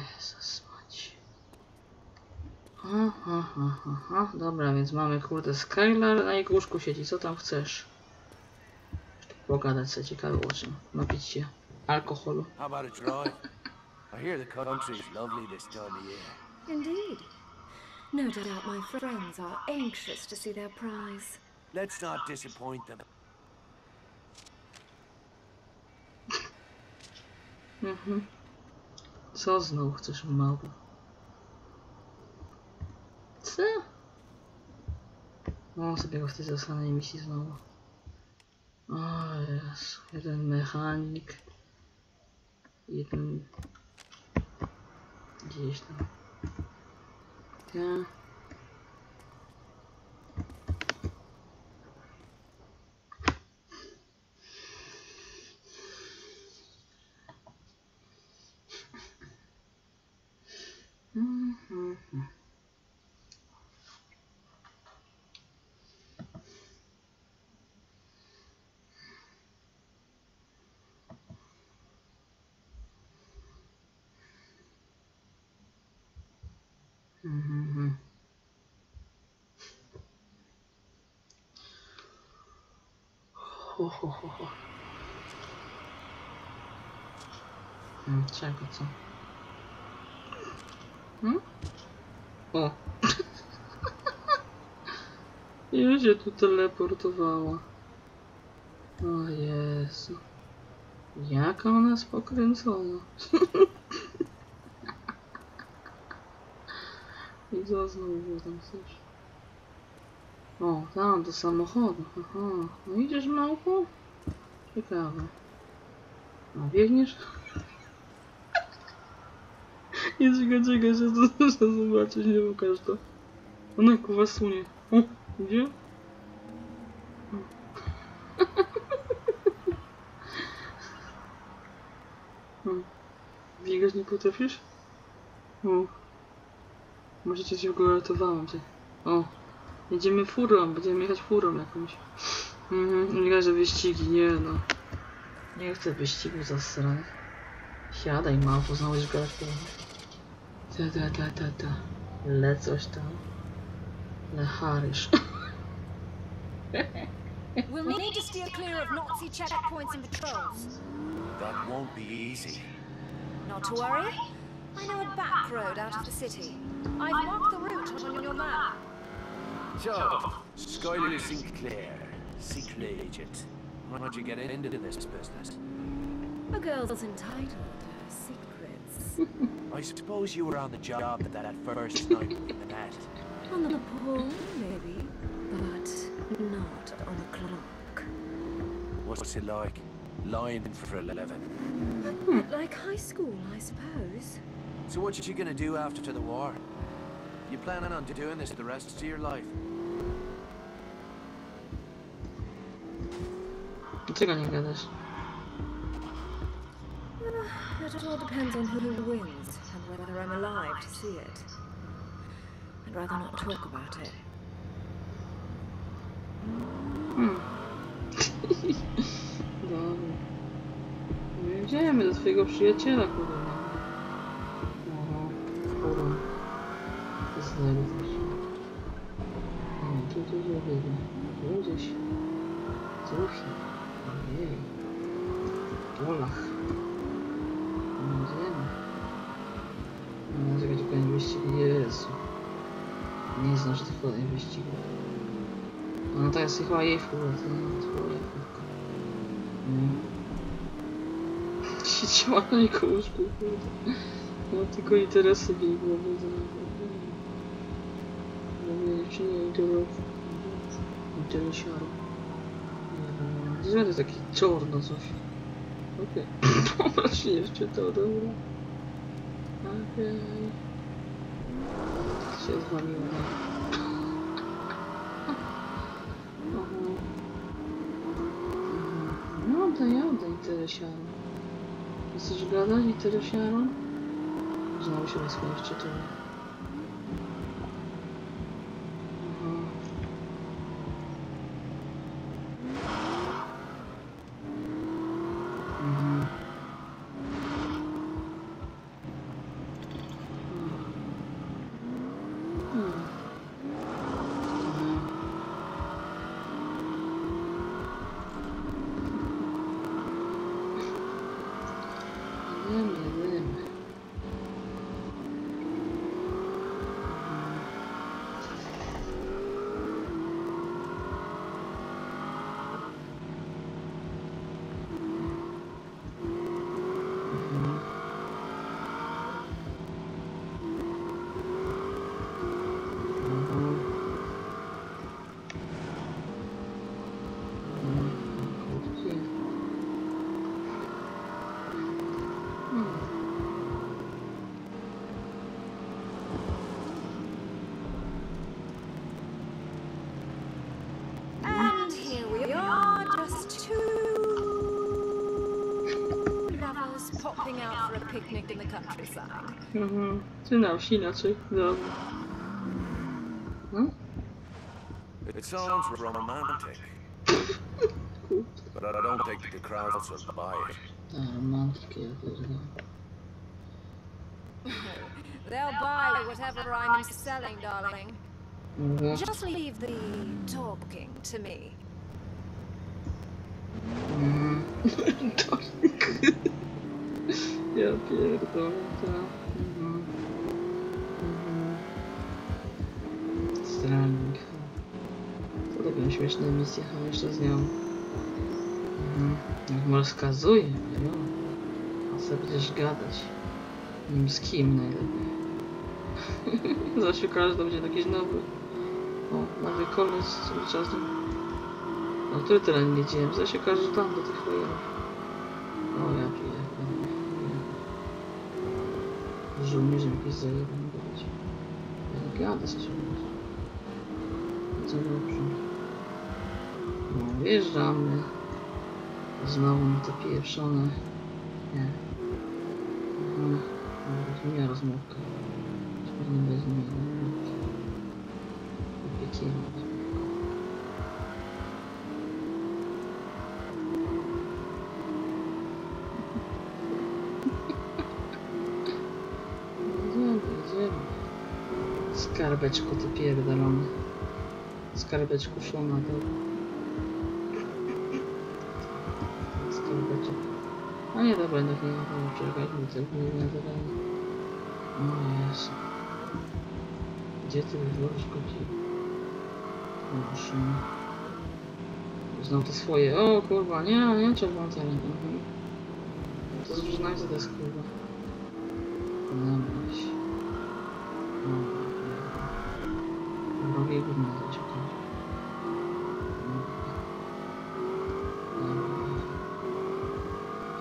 Jezus mać. Aha, aha, aha. Dobra, więc mamy kurde Skylar, na jego łóżku siedzi. Co tam chcesz? Pogadać sobie ciekawe o czym. Napić się alkoholu. How about a drive? I hear the country's lovely this time of year. Indeed. No doubt my friends are anxious to see their prize. Let's not disappoint them. Mhm. Co znowu chcesz mało? Co? O, sobie go w tej zasanej misji znowu. O Jezu, jeden mechanik. Jeden... Gdzieś tam. Ja. Mhm. Mhm. Ho, ho, ho, ho. Hmm, czego co? Hmm? O! Już się tu teleportowała. O Jezu. Jaka ona jest pokręcona. I co znowu tam chcesz? O, tam, do samochodu. Aha. No idziesz małpo? Ciekawe. No, biegniesz? Nie czekaj, czekaj, że to muszę zobaczyć, nie pokaż to. Ona kuwa sunie. O, gdzie? Biegać nie potrafisz? O. Możecie się w ogóle ratowałam cię. O. Jedziemy furą, będziemy jechać furą jakąś. Mhm, nie że wyścigi, nie no. Nie chcę wyścigu zasranych. Siadaj małpo, znowu już coś tam. Le We'll need to steer clear of Nazi checkpoints and patrols. That won't be easy. Not to worry. I know a back road out of the city. I've marked the route on your map. So, Skyler Sinclair, secret agent. How'd you get into this business? A girl's entitled to her secrets. I suppose you were on the job at that first night in the net. on the pole, maybe, but not on the clock. What's it like? Lying for a living. A bit like high school, I suppose. So what are you gonna do after the war? You planning on doing this the rest of your life? Dlaczego nie gadasz? It all depends on who wins and whether I'm alive to see it. I'd rather not talk about it. Hmm. Dobra. No Jedziemy do twojego przyjaciela, kurwa. Oho, kurwa. To znowu coś. O, tu, tu, biegnie. Tu gdzieś. Cóż. Ojej. Polach. No, czekaj, czekaj, wyścig. Jezu. Nie że to chodzi wyścigu. No to jest chyba jej fura, to nie twoja furka. Mm. Siedziała na jego łóżku, kurde. No tylko interesy w jej głowie nie. Interesiaro. Nie wiem, to jest taki czorno coś. Okej. Dobra, się nie wczytał, dobra. Okej. Się zwaliło. Aha. No to jadę i Teresiaro. Chcesz gadać i Teresiaro? Znowu się jeszcze to. Picnic in the countryside. Mhm. Czy na wsi inaczej? Dobra. No? It sounds romantic, but I don't think the crowds will buy it. A, romantyki, ja. They'll buy whatever I'm selling, darling. Mówię. Just leave the talking to me. Mhm. Ja pierdolę. To taką śmieszną misję chyba jeszcze z nią. Mhm. Jak mu rozkazuje, jo. A sobie będziesz gadać. Nim z kim najlepiej. Zawsze każdy będzie jakiś nowy. O, nowy koleś cały czas. No który teren nie widziałem, zawsze każdy tam do tych fajerów. O ja pierdolę. Żołnierzem jakiś zajebany być. Gada z czymś. Co dobrze. No wjeżdżamy. Znowu mi to pieprzone. Nie. Mhm. Dobra, miała rozmówka. Pewnie bez niej. Piekielnie. Idziemy, idziemy. Skarbeczku ty pierdolony. Skarbeczku szlona to. Skarbeczek. A nie, dobra, jednak nie ma czekać, bo to nie nadawali. O Jezu. Gdzie ty wywołasz godzin? Proszę. Znam te swoje. O kurwa, nie, nie, czerwony teren. Mhm. To co to jest kurwa. Nabrać. Robię gówno zaciekać.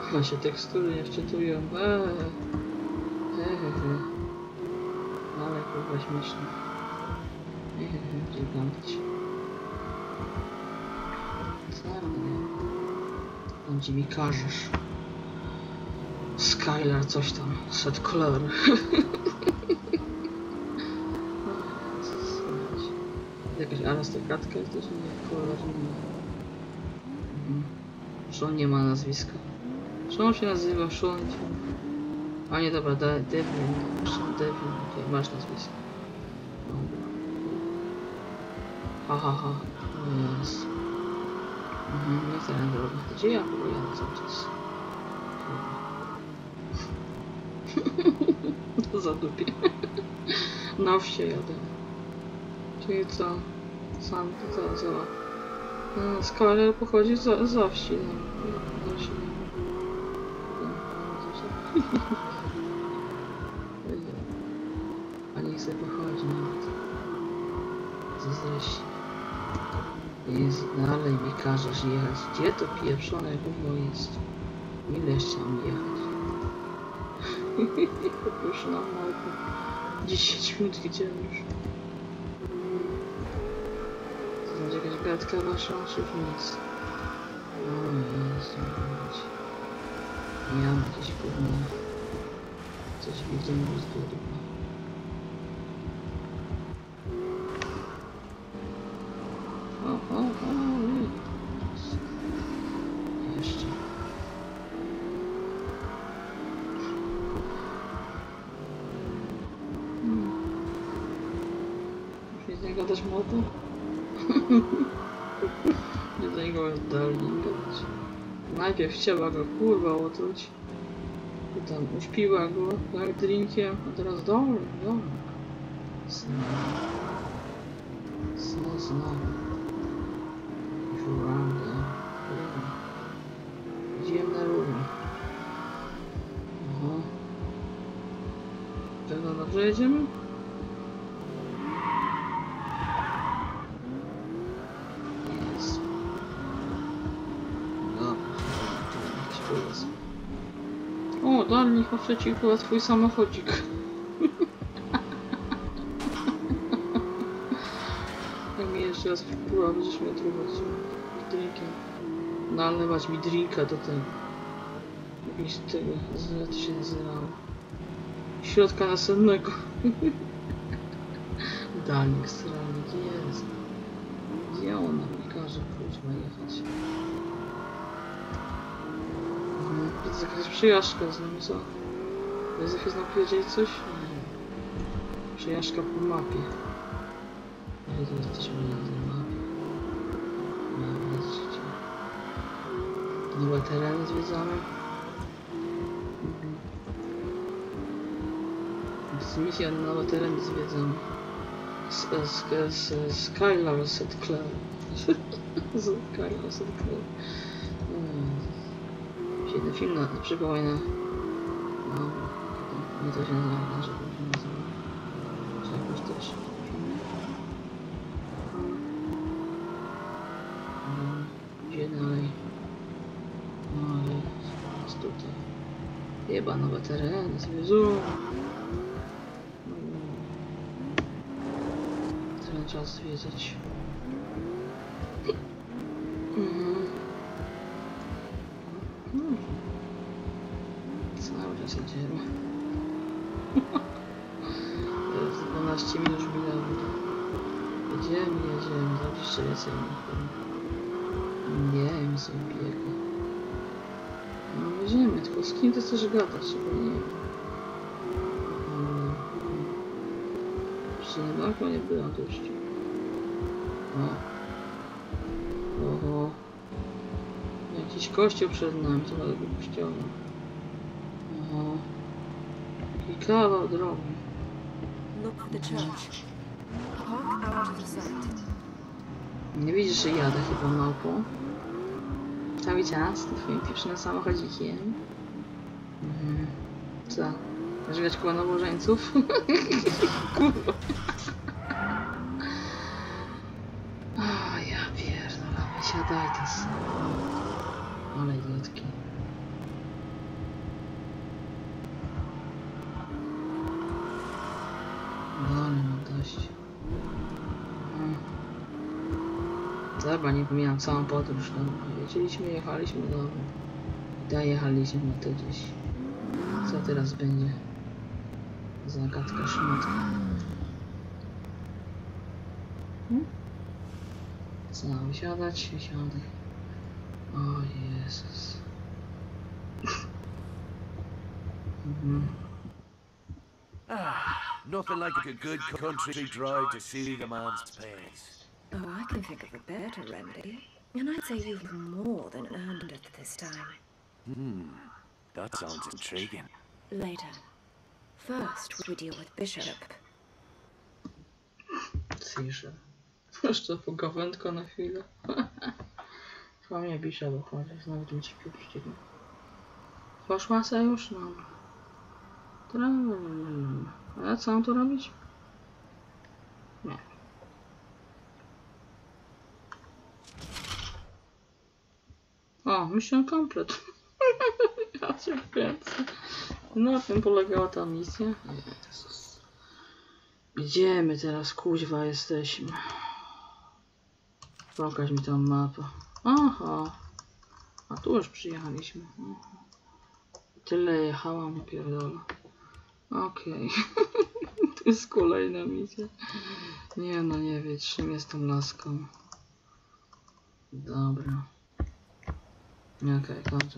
Chyba się tekstury nie wczytują. Eee. He, he, he. Ale kurwa śmieszne. Ja robię? Będzie mi każesz. Skylar coś tam, set color. Jakaś arystokratka jest też nie kolor nie. Mhm. Sean nie ma nazwiska. Sean się nazywa Sean. A nie dobra, De Devlin. Sean Devlin. Okay, masz nazwisko. Dobra. Ha ha ha. O Jezu. Mhm, nie chcę na drogę. Gdzie ja jadę cały czas? To za dupie. Na wsie jadę. Czyli co? Sam to co? co? No, Skaler pochodzi za, za wsi. No. Wsi. No, no, to się- A niech sobie pochodzi nawet. Zazdrości. Jest dalej mi każesz jechać. Gdzie to pieprzone gówno jest? Ile mam jechać? już na małku. 10 minut idziemy już. Wasza, czy już nic? O Jezu. Ja mam jakieś gówno. Coś widzę z durna. O, o, o, jest. Jeszcze. Hmm. Muszę z niego dać młotę? Nie do niego gadać. Najpierw chciała go kurwa otruć. Potem uśpiła go tak drinkiem, a teraz dobra, dobra. Znowu. Znowu, znowu. Żuranda. Idziemy na równo. Aha. Czego dobrze jedziemy? Chodź ci chyba twój samochodzik. Jak mi jeszcze raz wpływa, będziesz mnie truwać drinkiem. Nalewać mi drinka do tego. jakiegoś tego, jak to się nazywało. Środka nasennego. Dalnik strzelny, gdzie jest? Gdzie ona mi każe kuźma jechać? Widzę jakaś przyjażdżka z nami, co? Jest jakieś napowiedzieć coś? Nie. Przejażdżka po mapie. Gdzie to jesteśmy na tej mapie? Nie widzicie. Nowe tereny zwiedzamy. Mhm. Z misją na nowe tereny zwiedzamy. Z, Skylar St. Clair. z Skylar St. Clair. Świetny film na, przypomina. No, nie to się nazywa, nasze to się nazywa. Czy jakoś też. Mm, Gdzie dalej? No, jest tutaj. Chyba nowe tereny, zwiedzu. Tyle trzeba zwiedzać. Mhm. Mhm. Idziemy. Jest 12 minut już minęło. Jedziemy, jedziemy, zaraz jeszcze więcej. Nie wiem, co biega. No jedziemy, tylko z kim ty chcesz gadać, bo nie wiem. Jeszcze na banku nie byłam tu jeszcze. Oho. Jakiś kościół przed nami, to tego kościoła. Oho. Taki kawał drogi. Look for the church. Park out of sight. Nie widzisz, że jadę chyba małpą? Cały czas tym twoim pieprzonym samochodzikiem. Mhm. Co? Grać koło nowożeńców? Kurwa. O, ja pierdolę, wysiadaj to samo. Ale idiotki. Ale mam dość. Mm. Dobra, nie pamiętam całą podróż, no. Jeździliśmy, jechaliśmy. I dojechaliśmy na to gdzieś. Co teraz będzie? Zagadka szmatka. Hmm? Co, wysiadać? Wysiadaj. O Jezus. mhm. Nothing like a good country drive to see the man's pace. Oh, I can think of a better remedy. And I'd say you've more than earned it this time. Hmm, that sounds intriguing. Later. First, we deal with Bishop. Ciszę. Jeszcze pogawędko na chwilę. Mnie bisza wychodzi, znowu tym ci pieprzyć. Poszła se już? No. Tra- A co mam tu robić? Nie. O, mission komplet. ja cię kręcę. Na tym polegała ta misja. Jezus. Gdzie my teraz kuźwa jesteśmy? Pokaż mi tą mapę. Aha. A tu już przyjechaliśmy. Aha. Tyle jechałam, pierdolę. Okej. to jest kolejna misja. Nie no, nie wiem, czym jestem laską. Dobra. Okej, okay, kończę.